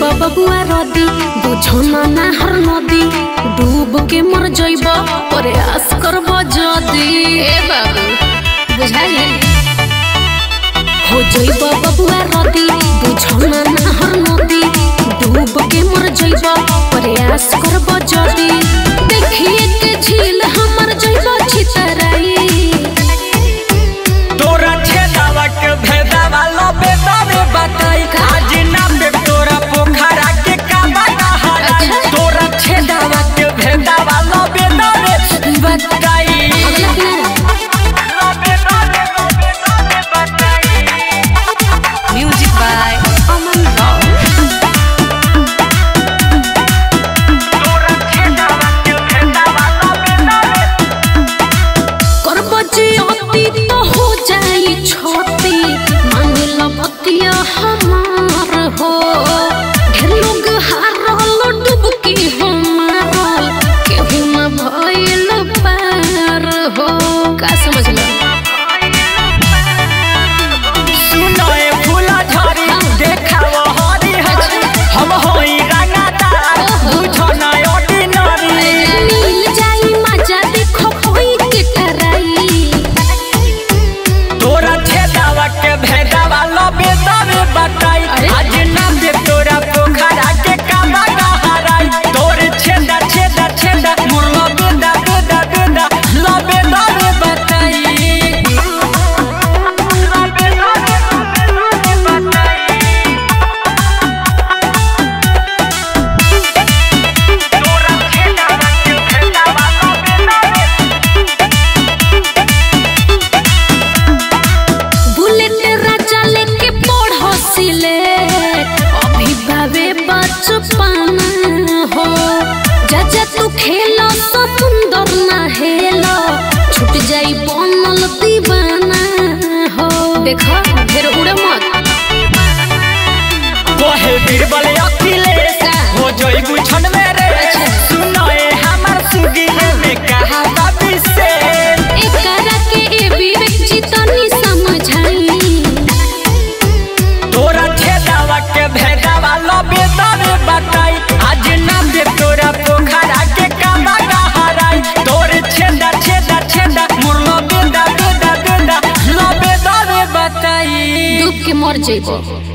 বাবা বুয়া রদি বুঝো না নাহার নদী ডুবকে মর জৈব পরে আস করব যদি। এ বাবু বুঝাইলে হো জৈব বাবুয়া রদি বুঝো না নাহার নদী ডুবকে মর জৈব পরে আস করব যদি। ढेर उड़े मत। कहे बीरबल अखिलेश हो जई गुछन में que morde.